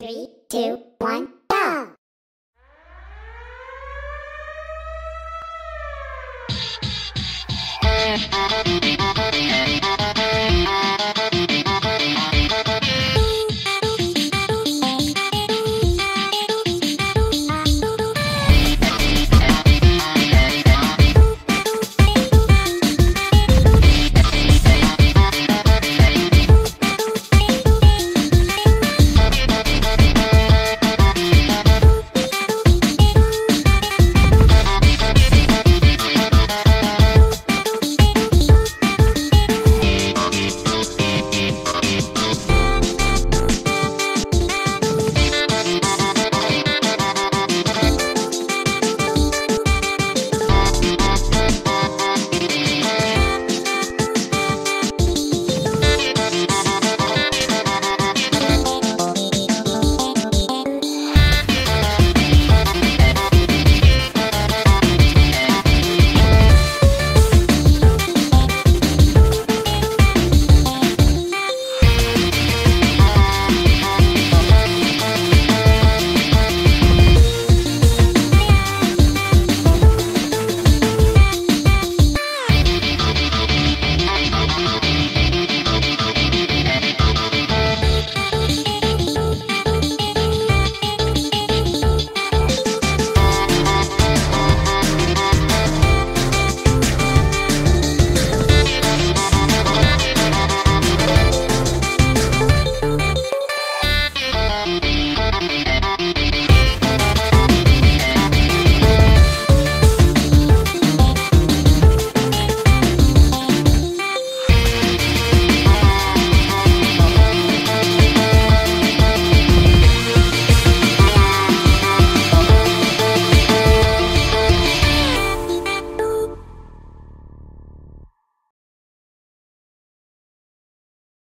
Three, two, one,